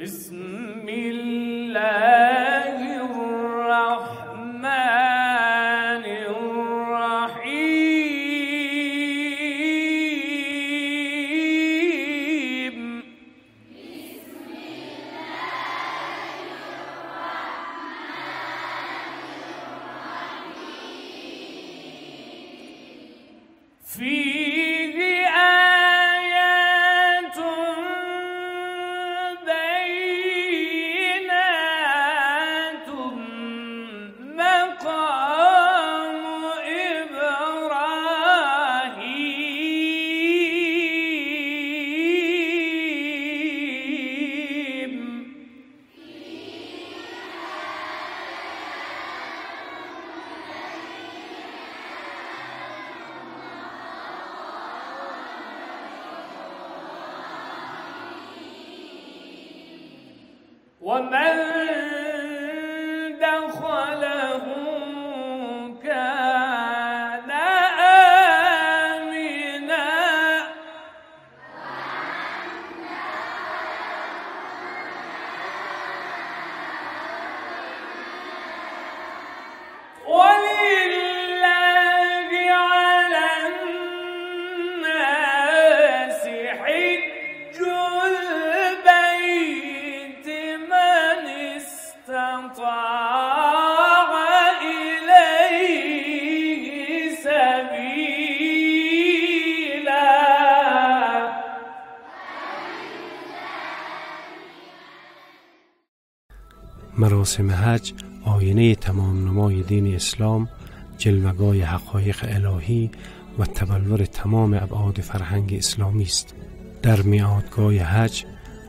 بسم الله مراسم حج آینه تمام نمای دین اسلام جلوگاه حقایق الهی و تبلور تمام ابعاد فرهنگ اسلامی است. در میادگاه حج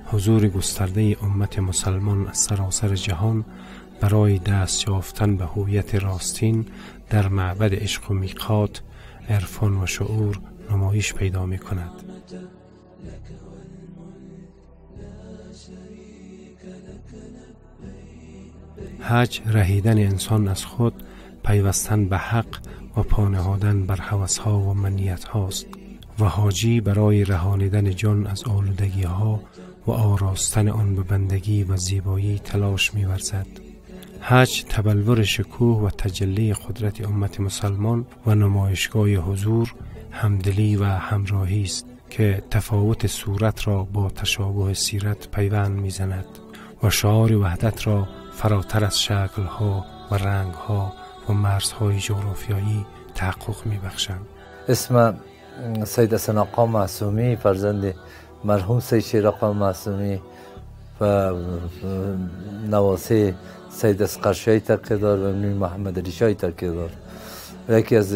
حضور گسترده امت مسلمان از سراسر جهان برای دست یافتن به هویت راستین در معبد عشق و میقات عرفان و شعور نمایش پیدا می کند حج رهیدن انسان از خود پیوستن به حق و پانهادن بر حوثها و منیت هاست و حاجی برای رهانیدن جان از آلودگی ها و آراستن آن به بندگی و زیبایی تلاش می ورزد. حج تبلور شکوه و تجلی قدرت امت مسلمان و نمایشگاه حضور همدلی و همراهی است که تفاوت صورت را با تشابه سیرت پیوند می‌زند و شعار وحدت را فراتر از شکلها و رنگها و مرزهای جغرافیایی تحقق میبخشند. اسم سید حسن آقا معصومی فرزند مرحوم سید شیر آقا معصومی و نواسه سید اسقر تقیدار و محمد علی شای تقیدار و یکی از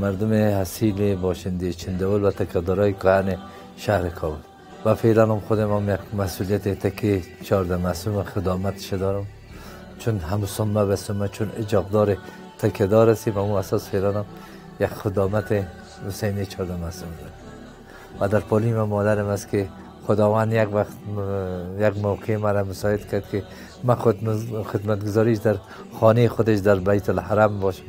مردم حسیل باشنده چندول و تکدارای کهن شهر کابل. و فعلا هم خودم هم یک مسئولیت تکی چارده مسئول خدامتش دارم. چون هم سمه به سمه چون اجاقدار تکدار هستیم و اون اساس فعلا یک خدامت حسینی چارده مسئول و در پولیم مادرم است که خداوند یک وقت یک موقع مرا مساعد کرد که من خود خدمتگزاریش در خانه خودش در بیت الحرم باشم.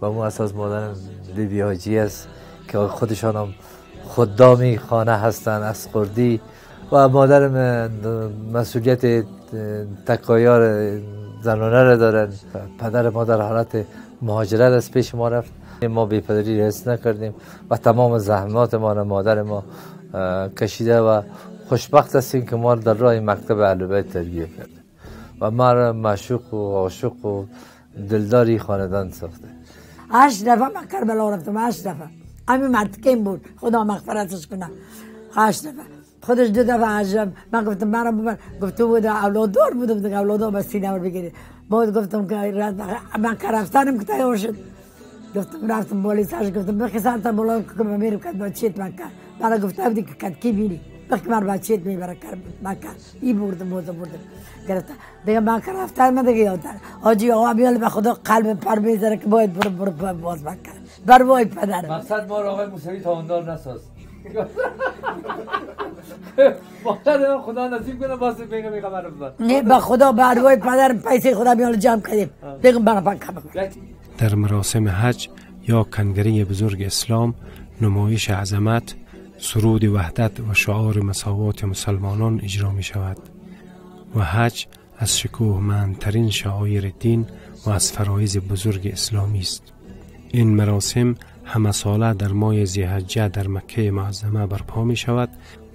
و اون اساس مادرم بیبی حاجی است که خودشان هم خدامی خانه هستند از خردی و مادرم مسئولیت تکایار زنانه را دارن. پدر ما در حالت مهاجرت از پیش ما رفت. ما بی پدری رس نکردیم و تمام زحمات ما را مادر ما کشیده و خوشبخت هستیم که ما در راه مکتب علوبیت تربیه کرده و ما را مشوق و عاشق و دلداری خاندان ساخته. هشت دفعه من کربلا رفتم هشت دفعه. همین مرتکیم بود. خدا مغفرتش کنه. هشت دفعه. خودش دو دفعه عجب. من گفتم مرا ببر. گفته بود اولادار بودم. دیگه اولادار به سینه رو بگیرید. بعد گفتم که من که که تیار شد. گفتم رفتم بالی سرش گفتم بخی سرتا بالا که من میرم کد بچیت مکه برای گفته بودی که کد کی بینی؟ بخی من بچیت می‌بره کر مکه ای بردم بوده بردم. گرفته دیگه من که من دیگه یادتر آجی آقا بیال به خدا قلب پر می‌ذاره که باید برو برو باز مکه بر وای پدرم. مقصد ما رو آقای موسوی تاوندار نساز. مادر خدا نصیب کنه باز بگم بگم نه به خدا بر وای پدرم پیسه خدا بیال جمع کردیم بگم برا پاک در مراسم حج یا کنگره بزرگ اسلام نمایش عظمت سرود وحدت و شعار مساوات مسلمانان اجرا می شود و حج از شکوهمندترین شعایر دین و از فرایز بزرگ اسلامی است. این مراسم همه ساله در ماه زیحجه در مکه معظمه برپا می شود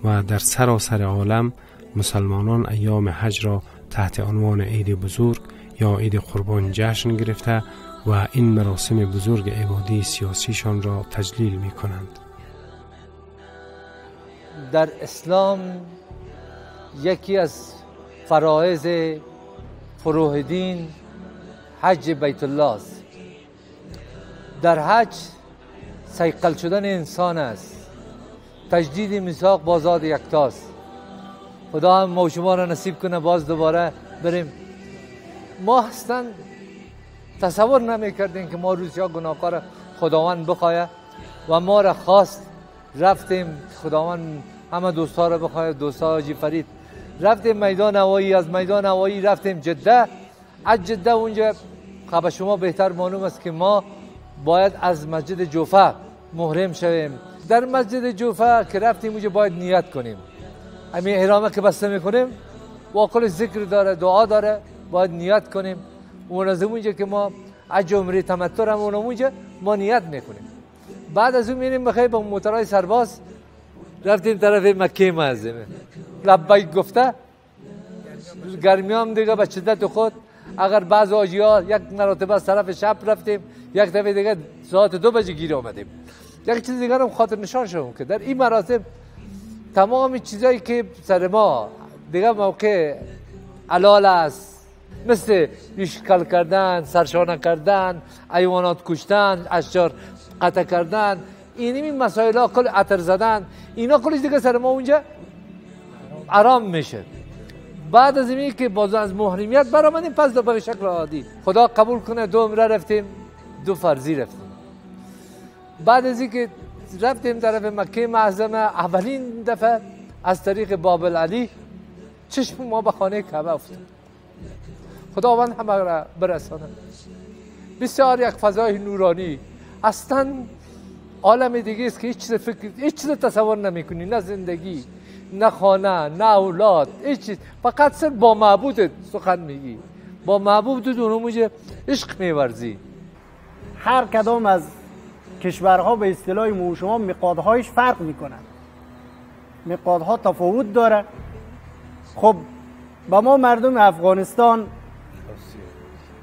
و در سراسر عالم مسلمانان ایام حج را تحت عنوان عید بزرگ یا عید قربان جشن گرفته و این مراسم بزرگ عبادی سیاسیشان را تجلیل می کنند. در اسلام یکی از فرائض فروح دین حج بیت الله است در حج سیقل شدن انسان است تجدید میثاق با ذات یکتاست خدا هم ما شما را نصیب کنه باز دوباره بریم ما هستن تصور نمی کردیم که ما روسیا گناهکار خداوند بخواه و ما را خواست رفتیم خداوند همه دوستا را بخواه دوستا حاجی فرید رفتیم میدان هوایی از میدان هوایی رفتیم جده از جده اونجا خب شما بهتر معلوم است که ما باید از مسجد جوفه محرم شویم. در مسجد جوفه که رفتیم اونجا باید نیت کنیم. همین احرامه که بسته می‌کنیم واقع ذکر داره دعا داره باید نیت کنیم. اون از اونجا که ما از عمره تمتع هم اونجا ما نیت می‌کنیم. بعد از اون میریم بخیر با موترهای سرباز. رفتیم طرف مکه معظمه. لبیک گفته گرمی هم دیگه به شدت خود اگر بعض آجی ها یک مراتبه از طرف شب رفتیم یک دفعه دیگه ساعت دو بجه گیر آمدیم. یک چیز دیگر هم خاطر نشان شدم که در این مراتب تمام چیزایی که سر ما دیگه موقع علال است مثل اشکال کردن سرشانه کردن ایوانات کشتن اشجار قطع کردن این مسائل ها کل عطر زدن اینا کلش دیگه سر ما اونجا آرام میشه. بعد از اینی که باز از محرمیت برآمدیم پس دو به شکل عادی. خدا قبول کنه دو عمره رفتیم دو فرضی رفتیم. بعد از اینکه رفتیم طرف مکه معظمه اولین دفعه از طریق بابل علی چشم ما به خانه کعبه افتاد. خداوند همه را برسانه. بسیار یک فضای نورانی. اصلا عالم دیگه است که هیچ چیز فکر هیچ چیز تصور نمی‌کنی نه زندگی. نه خانه نه اولاد هیچ چیز. فقط صرف با معبود سخن میگی. با معبود اونموجه عشق میورزی. هر کدام از کشورها به اصطلاح مو شما مقادهایش فرق می‌کنن. مقادها تفاوت داره. خب با ما مردم افغانستان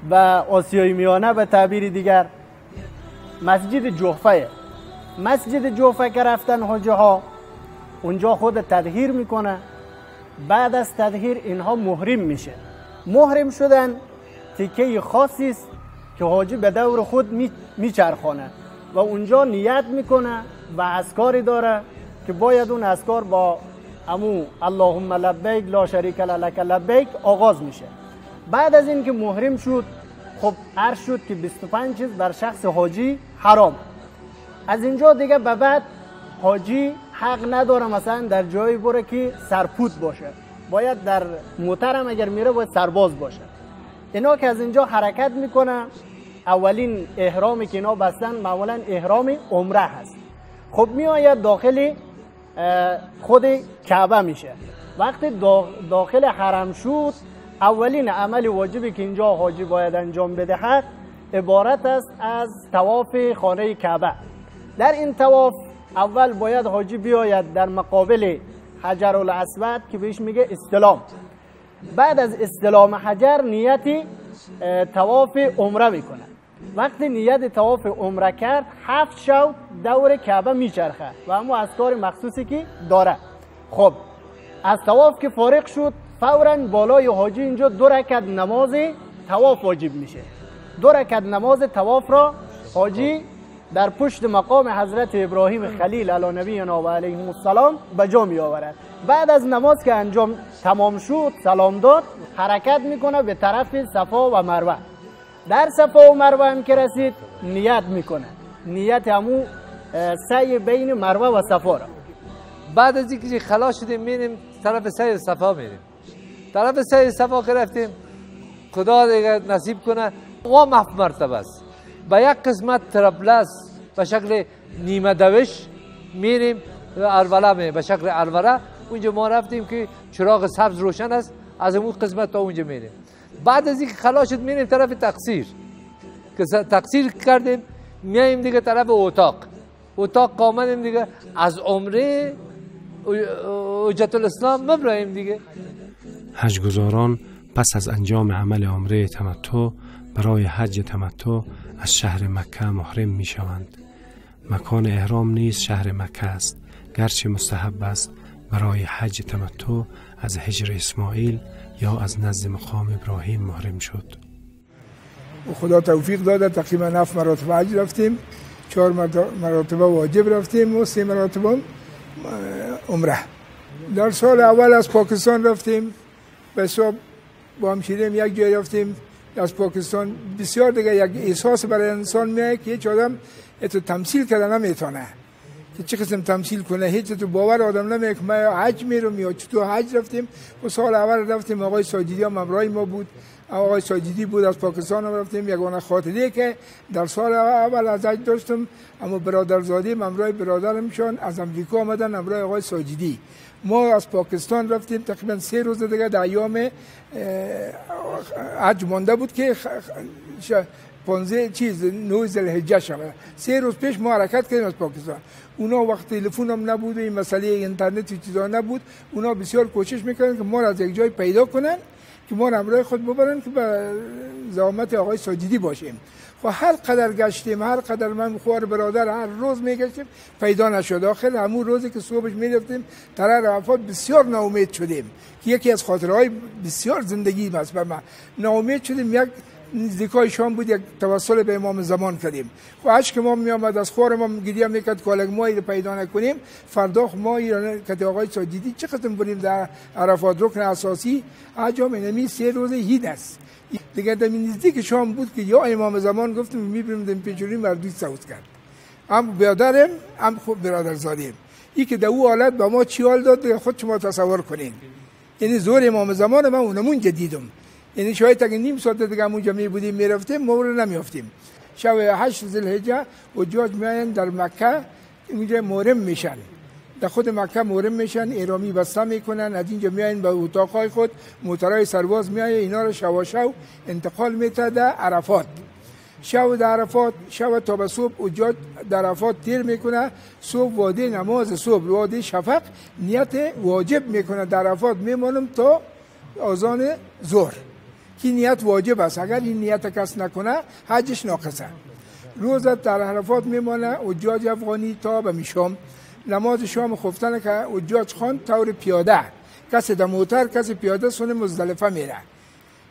و آسیای میانه به تعبیر دیگر مسجد جوفه مسجد جوفه که رفتن حاجه ها اونجا خود تدهیر می‌کنه. بعد از تدهیر اینها محرم میشه. محرم شدن تیکه خاصی است که حاجی به دور خود میچرخانه و اونجا نیت می‌کنه و اسکاری داره که باید اون اسکار با امو اللهم لبیک لا شریک لک لبیک آغاز میشه. بعد از اینکه محرم شد خب هر شد که 25 چیز بر شخص حاجی حرام. از اینجا دیگه به بعد حاجی حق نداره مثلا در جایی بره که سرپوت باشه. باید در موترم اگر میره باید سرباز باشه. اینا که از اینجا حرکت می‌کنه اولین احرامی که اینا بستن معمولا احرام عمره هست. خب میآید داخل خود کعبه میشه. وقتی داخل حرم شد اولین عمل واجبی که اینجا حاجی باید انجام بدهد عبارت است از تواف خانه کعبه. در این تواف اول باید حاجی بیاید در مقابل حجر الاسود که بهش میگه استلام. بعد از استلام حجر نیتی تواف عمره می‌کنه وقتی نیت تواف عمره کرد هفت شو دور کعبه میچرخه و اما از کار مخصوصی که داره. خب از تواف که فارغ شد فورا بالای حاجی اینجا دو رکت نماز تواف واجب میشه. دو رکت نماز تواف را حاجی در پشت مقام حضرت ابراهیم خلیل علی نبی و علیه السلام به جا می آورد بعد از نماز که انجام تمام شد سلام داد حرکت می‌کنه به طرف صفا و مروه. در صفا و مروه هم که رسید نیت می‌کنه. نیت همو سعی بین مروه و صفا را. بعد از اینکه خلاص شدیم میریم طرف سعی صفا میریم. طرف سعی صفا که رفتیم خدا دیگه نصیب کنه و محف مرتبه است. به یک قسمت ترپلس به شکل نیمه دوش میریم ارواله می به شکل ارواله اونجا ما رفتیم که چراغ سبز روشن است از اون قسمت تا اونجا میریم. بعد از اینکه خلاص شد میریم طرف تقصیر. که تقصیر کردیم میایم دیگه طرف اتاق. اتاق آمدیم دیگه. از عمره حجت الاسلام مبرایم دیگه. حجگزاران پس از انجام عمل عمره تمتع برای حج تمتع از شهر مکه محرم می شوند مکان احرام نیز شهر مکه است گرچه مستحب است برای حج تمتع از هجر اسماعیل یا از نزد مقام ابراهیم محرم شد. خدا توفیق داده تقریبا هفت مراتب حج رفتیم چهار مراتب واجب رفتیم و سه مراتب عمره. در سال اول از پاکستان رفتیم به صبح با همشیریم یک جای رفتیم. از پاکستان بسیار دیگه یک احساس برای انسان میاد که هیچ آدم تو تمثیل کرده نمی‌تونه. که چه قسم تمثیل کنه هیچ تو باور آدم نمیه که ما حج میرم یا چطور حج رفتیم؟ و سال اول رفتیم آقای ساجدی هم امرای ما بود. آقای ساجدی بود از پاکستان هم رفتیم یگانه خاطری که در سال اول از حج داشتم. اما برادرزادی امرای برادرمشان از امریکا آمدن امرای آقای ساجدی. ما از پاکستان رفتیم تقریبا سه روز دیگه در ایام حج مانده بود که پانزه چیز نوی زلحجه شده سه روز پیش ما حرکت کردیم از پاکستان. اونا وقت تلفن هم نبود این مسئله اینترنت و چیزا نبود. اونا بسیار کوشش می‌کردن که ما را از یک جای پیدا کنن که ما را همراه خود ببرن که به زحمت آقای ساجدی باشیم. و خب هر قدر گشتیم هر قدر من خوار برادر هر روز میگشتیم پیدا نشد. آخر همون روزی که صبحش می‌رفتیم در وفات بسیار ناامید شدیم. که یکی از خاطرهای بسیار زندگی است من. ناامید شدیم یک نزدیکای شام بود یک توسل به امام زمان کردیم. و خب که ما می آمد از خور ما گریه می‌کرد که ما رو پیدا نکنیم. فردا ما که آقای ساجدی چه قسم بریم در عرفات. رکن اساسی عجام نمی سه روز هید است. دیگه در نزدیک شام بود که یا امام زمان گفتم می‌بریم دم پیچوری مردوی سوز کرد. هم برادرم هم خود برادر زادیم ای که در او حالت به ما چی حال داد خود شما تصور کنین یعنی زور امام زمان من اونمون جدیدم. یعنی شاید اگه نیم ساعت دیگه اونجا می بودیم می‌رفتیم ما نمیافتیم. شب هشت ذوالحجه و جاج میاین در مکه اونجا مورم میشن. در خود مکه مورم میشن ایرامی بسته می‌کنن از اینجا میاین به اتاقای خود موترای سرباز میایه اینا رو شو شو انتقال میته در عرفات. شو در عرفات شو تا به صبح در عرفات تیر می‌کنه. صبح وادی نماز صبح وادی شفق نیت واجب می‌کنه. در عرفات میمانم تا آزان ظهر. که نیت واجب است. اگر این نیت کس نکنه حجش ناقصه. روزت در عرفات میمانه اجاج افغانی تا به میشام نماز شام خفتن که اجاج خان طور پیاده. کسی در موتر کسی پیاده سن مزدلفه میره.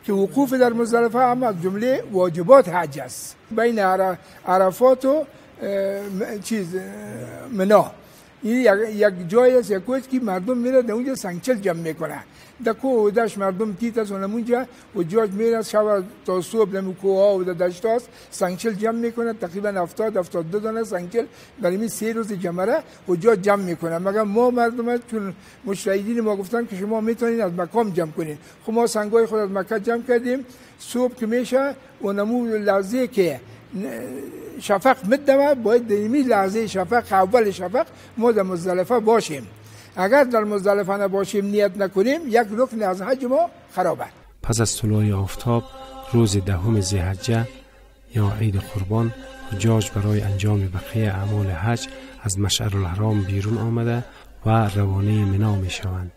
که وقوف در مزدلفه هم از جمله واجبات حج است. بین عرفات و چیز منا این یک جای است یک که مردم میره در اونجا سنگچل جمع می‌کنه. در کوه و دشت مردم تیت از و جاج میره شب تا صبح در کوه ها و در دشت هاست. سنگچل جمع می‌کنه تقریبا 70 72 دانه سنگچل. برای سه روز جمعه و جا جمع می‌کنه. مگر ما مردم چون مشاهدین ما گفتن که شما می‌تونید از مکام جمع کنید خب ما سنگای خود از مکه جمع کردیم. صبح که میشه و نمو لحظه که شفق مدمه باید در لحظه شفق اول شفق ما در مزدلفه باشیم. اگر در مزدلفه نباشیم نیت نکنیم یک رکن از حج ما خرابه پس از طلوع آفتاب روز دهم زیحجه یا عید قربان حجاج برای انجام بقیه اعمال حج از مشعر الحرام بیرون آمده و روانه منا می شوند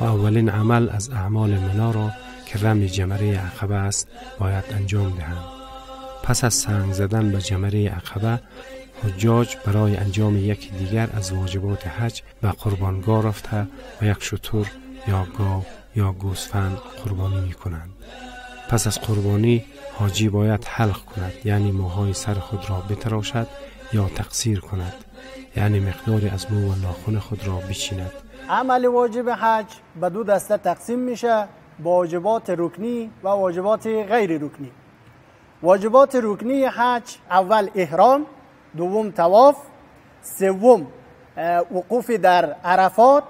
و اولین عمل از اعمال منا را که رمی جمره عقبه است باید انجام دهند. پس از سنگ زدن به جمره عقبه حجاج برای انجام یکی دیگر از واجبات حج به قربانگاه رفته و یک شطور یا گاو یا گوسفند قربانی می کنند. پس از قربانی حاجی باید حلق کند یعنی موهای سر خود را بتراشد یا تقصیر کند یعنی مقداری از مو و ناخن خود را بچیند عمل واجب حج به دو دسته تقسیم میشه واجبات رکنی و واجبات غیر رکنی واجبات رکنی حج اول احرام دوم تواف سوم وقوف در عرفات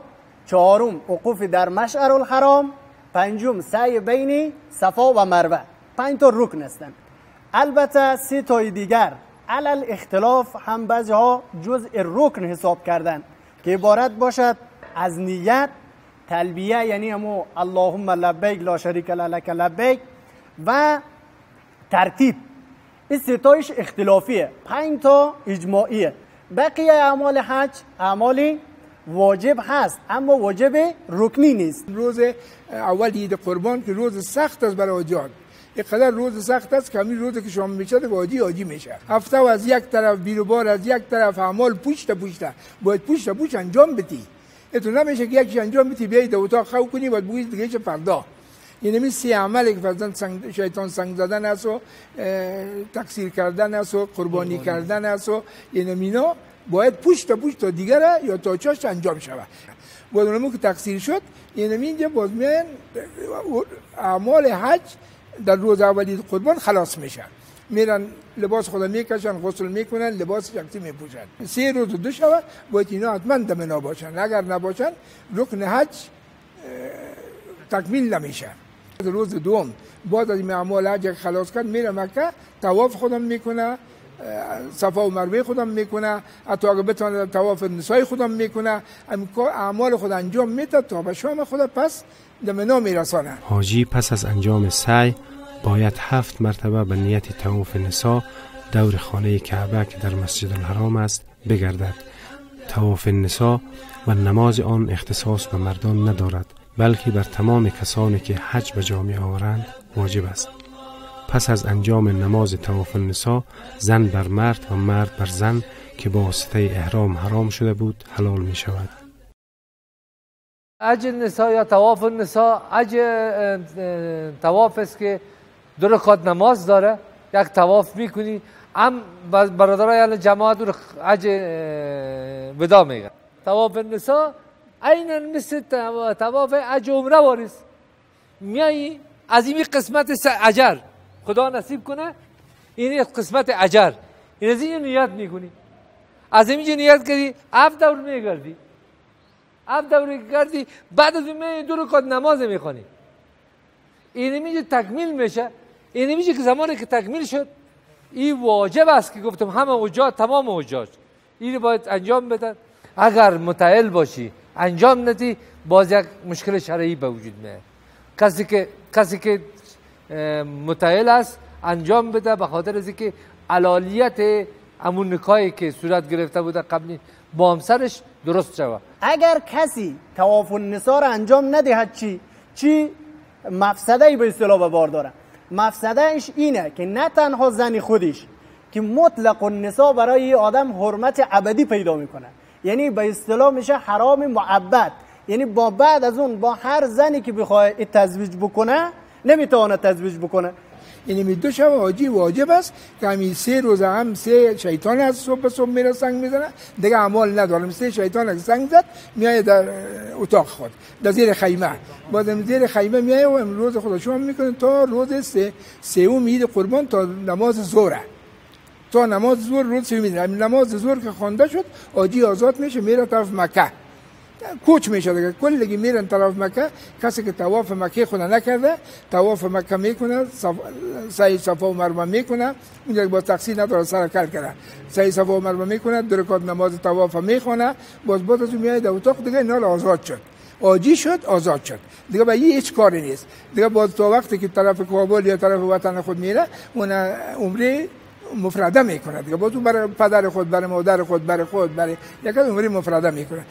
چهارم وقوف در مشعر الحرام پنجم سعی بین صفا و مروه. پنج تا رکن هستند البته سه تای دیگر. علل اختلاف هم بعضی ها جزء رکن حساب کردن که عبارت باشد از نیت تلبیه یعنی همو اللهم لبیک لا شریک لک لبیک و ترتیب. این ستایش اختلافیه. پنج تا اجماعیه. بقیه اعمال حج اعمال واجب هست اما واجب رکنی نیست. روز اول عید قربان که روز سخت است برای حاجیان اینقدر روز سخت است که همین روز که شام میشه حاجی حاجی میشه هفته و از یک طرف بیروبار از یک طرف اعمال پشت پشت. باید پشت پشت انجام بدی. اتو نمیشه که یکیش انجام بدی بیای در اتاق خو کنی باید بگویی دیگه فردا. یعنی می سی عملی که فرزن سنگ شیطان سنگ زدن است و تکثیر کردن است و قربانی کردن است و یعنی مینا باید پشت تا پشت تا دیگره یا تا چاش انجام شود. باید اونمو که تکثیر شد یعنی اینجا باز میان اعمال حج در روز اولی قربان خلاص میشن میرن لباس خدا می‌کشن غسل می‌کنن لباس شخصی میپوشن. سه روز و دو شب باید اینا حتما دمنا باشن. اگر نباشن رکن حج تکمیل نمیشه. روز دوم. بعد از اعمال حج خلاص کرد میره مکه طواف خودم می‌کنه صفا و مروه خودم می‌کنه. حتی اگه بتونه طواف نسای خودم می‌کنه اعمال خود انجام میده تا به شام خود پس دمنا میرسانه. حاجی پس از انجام سعی باید هفت مرتبه به نیت طواف نسا دور خانه کعبه که در مسجد الحرام است بگردد. طواف نسا و نماز آن اختصاص به مردان ندارد. بلکه بر تمام کسانی که حج به جا می آورند واجب است. پس از انجام نماز طواف النسا زن بر مرد و مرد بر زن که با واسطه احرام حرام شده بود حلال می شود حج النساء یا طواف النساء؟ اه، طواف است که دو رکعت نماز داره یک طواف می‌کنی هم برادرای جماعت رو اه، ودا میگن. طواف النساء عینا مثل طواف حج عمره واریس میایی از این قسمت اجر. خدا نصیب کنه این قسمت اجر. این از این نیت می‌کنی از اینجا نیت کردی هفت دور میگردی. دوره که کردی بعد از میای دو رکعت نماز می‌خوانی این میشه تکمیل میشه. این میشه که زمانی که تکمیل شد این واجب است که گفتم همه حجاج تمام حجاج این باید انجام بدن. اگر متعل باشی انجام ندی باز یک مشکل شرعی به وجود میاد. کسی که کسی که اه، متعل است انجام بده به خاطر از اینکه علالیت همون نکاحی که صورت گرفته بوده قبلی با همسرش درست شود. اگر کسی طواف النساء را انجام ندهد چی؟ چی؟ مفسده ای به اصطلاح به بار داره. مفسدهش اینه که نه تنها زن خودش که مطلق النساء برای آدم حرمت ابدی پیدا می‌کنه. یعنی به اصطلاح میشه حرام معبد. یعنی با بعد از اون با هر زنی که بخواد تزویج بکنه نمی‌تونه تزویج بکنه. یعنی دو شب حاجی واجب است که همین سه روز هم سه شیطان از صبح صبح میره سنگ می‌زنه. دیگه اعمال ندارم سه شیطان از سنگ زد میایه در اتاق خود در زیر خیمه. بعد زیر خیمه میایه و امروز خدا شما می‌کنه تا روز سه سوم عید قربان تا نماز ظهره. تا نماز ظهر روز سوم میدن نماز ظهر که خوانده شد حاجی آزاد میشه میره طرف مکه. کوچ میشه دیگه. کلگی میرن طرف مکه. کسی که طواف مکه خود نکرده طواف مکه می‌کنه. سعی صفا و مروه می‌کنه. اونجا با تقصیر نداره سر کل کرده. سعی صفا و مروه می‌کنه در رکعت نماز طواف می‌خونه. باز باز از میاد در اتاق دیگه نال آزاد شد. آجی شد آزاد شد. دیگه به هیچ کاری نیست. دیگه باز تا وقتی که طرف کابل یا طرف وطن خود میره اون عمره مفرده می‌کنه دیگه باز برای پدر خود برای مادر خود برای خود برای یک از عمره مفرده می‌کنه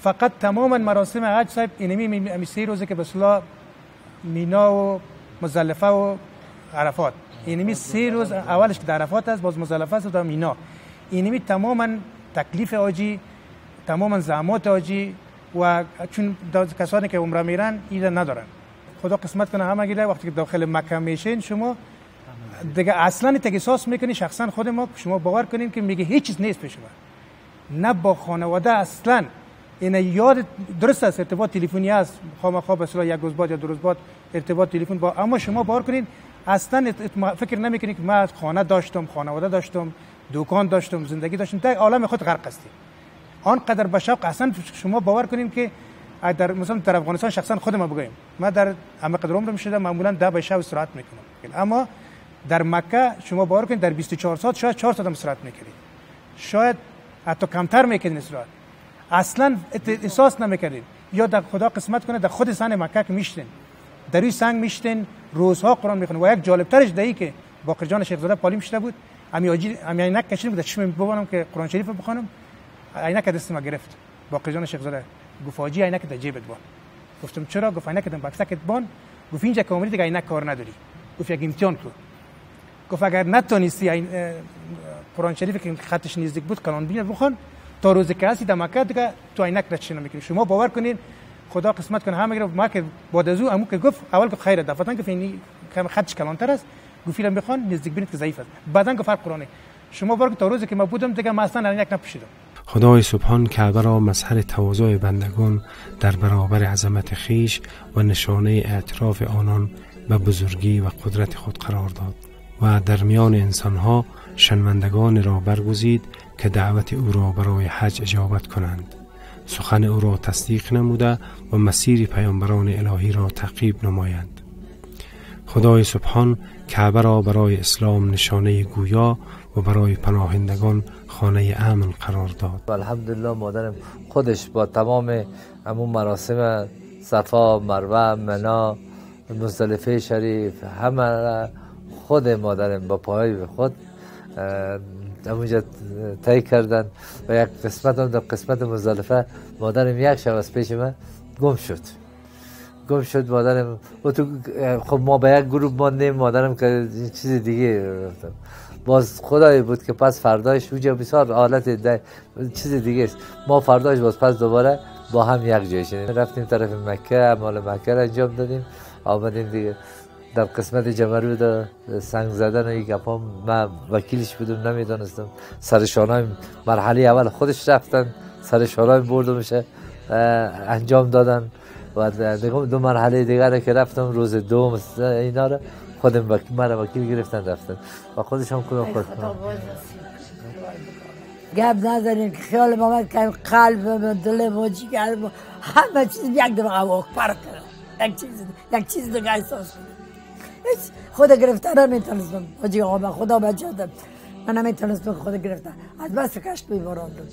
فقط تماما مراسم حج صاحب اینمی می- می سه روزه که به مینا و مزدلفه و عرفات. اینمی سه روز اولش که در عرفات است باز مزدلفه است و مینا. اینمی تماما تکلیف آجی تماما زحمات آجی و چون کسانی که عمره میرن ایده ندارن. خدا قسمت کنه همه گیره وقتی که داخل مکه میشین شما دیگه اصلا تک احساس می‌کنی شخصا خود ما شما باور کنین که میگه هیچ چیز نیست پیش نه با خانواده اصلا این یاد درست است ارتباط تلفنی است. خواه به یک روز بعد یا دو روز بعد ارتباط تلفن با اما شما باور کنین اصلا فکر نمی‌کنید که من خانه داشتم خانواده داشتم دکان داشتم زندگی داشتم. در عالم خود غرق هستی آنقدر به شوق اصلا شما باور کنین که در مثلا در افغانستان شخصا خود ما بگویم. من در همه قدر عمرم شده معمولا ده به شب استراحت می‌کنم. اما در مکه شما باور کنید در 24 ساعت شاید 4 ساعت هم استراحت می‌کنید شاید حتی کمتر می‌کنید استراحت اصلا احساس نمی‌کردید. یا در خدا قسمت کنه در خود سن مکه که میشتین. در روی سنگ میشتین روزها قرآن می‌خونه. و یک جالبترش دهی که باقر جان شیخ زاده پالی میشته بود. امی آجی امی عینک کشیدم بود. چشم ببانم که قرآن شریف رو بخونم عینک دست ما گرفت. باقر جان شیخ زاده گفت آجی عینک در جیبت بان. گفتم چرا؟ گفت عینک در بکسکت بان. گفت اینجا که اومدی دیگه عینک کار نداری. گفت یک امتحان کو گفت اگر نتونستی این قرآن شریف که خطش نزدیک بود کلان بین بخون. تا روزی که هستی در مکه دیگه تو عینک رچش نمی‌کنی شما باور کنین خدا قسمت کنه همه گرفت. ما که بعد از او امو که گفت اول گفت خیر دفتن که فینی کم خطش کلانتر است. گفت فیلم بخوان نزدیک بینید که ضعیف است. بعدا گفت فرق قرآنه شما بار که تا روزی که ما بودم دیگه ما اصلا عینک نپوشیدم. خدای سبحان کعبه را مظهر تواضع بندگان در برابر عظمت خیش و نشانه اعتراف آنان به بزرگی و قدرت خود قرار داد. و در میان انسانها شنوندگان را برگزید که دعوت او را برای حج اجابت کنند. سخن او را تصدیق نموده و مسیر پیامبران الهی را تعقیب نمایند. خدای سبحان کعبه را برای اسلام نشانه گویا و برای پناهندگان خانه امن قرار داد. الحمدلله مادرم خودش با تمام همون مراسم صفا مروه منا مزدلفه شریف همه خود مادرم با پای خود اه، همونجا طی کردن و یک قسمت هم در قسمت مزدلفه مادرم یک شب از پیش من گم شد. گم شد مادرم. و تو خب ما به یک گروه ماندیم مادرم که چیز دیگه باز خدایی بود که پس فرداش اونجا بسیار حالت چیز دیگه است. ما فرداش باز پس دوباره با هم یک جای شدیم. رفتیم طرف مکه اعمال مکه را انجام دادیم. آمدیم دیگه. در قسمت جمرود و سنگ زدن و این گپا من وکیلش بودم نمی‌دانستم. سر شانای مرحله اول خودش رفتن سر شانای بردمشه انجام دادن. و دیگه دو مرحله دیگر که رفتم روز دوم اینا رو خودم وکیل مرا وکیل گرفتن رفتن. و خودش هم کدوم خود. گپ نزنین که خیال ما آمد که قلب و دل ما جگر همه چیز یک هوا پر کنم یک چیز یک چیز دیگه احساس کنم هیچ خود گرفتن نمی‌تونستم حاجی آقا خدا بچادم من نمی‌تونستم خود گرفتن از بس کشت بی باران بود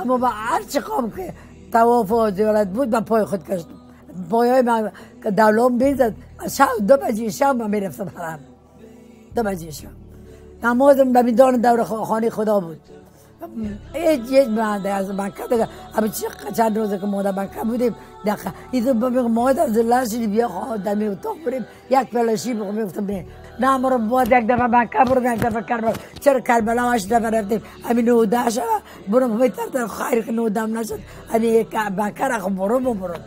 اما با هر چی قام که تواف و زیارت بود من پای خود کشتم. پای های من که دولام بیزد شب دو بجه شب من می‌رفتم حرم. دو بجه شب. نمازم به میدان دور خ- خانه خدا بود. هیچ هیچ من از مکه دیگه اما چند روزه که ما در مکه بودیم دقیقا ایدو بمیگم مادر زلال شدی بیا خواه در می اتاق بریم یک پلشی بخور می‌گفتم نه نه ما یک دفعه مکه برو یک دفعه کربلا چرا کربلا هشت دفعه رفتیم همین نوده شد برو بهتر در خیر نودم نشد همین مکه را خب برو برو را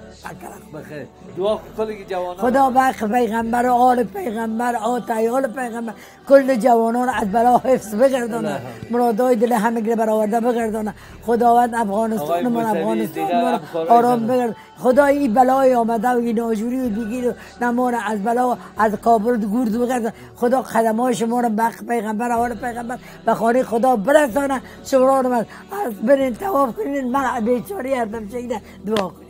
بخیر دعا کلی جوانان خدا بخ پیغمبر آل پیغمبر آتای آل پیغمبر کل جوانان از بلا حفظ بگردانه مرادای دل همه گره برآورده بگردانه خداوند افغانستان من افغانستان آرام شما. بگرد خدا این بلای آمده و این آجوری و بگیر و نمانه از بلا از کابل گورد بگرد خدا خدمای شما رو بخ پیغمبر آل پیغمبر. به خانه خدا برسانه. شما رو از برین تواف کنین. من بیچاری هستم. شکل دعا کنین.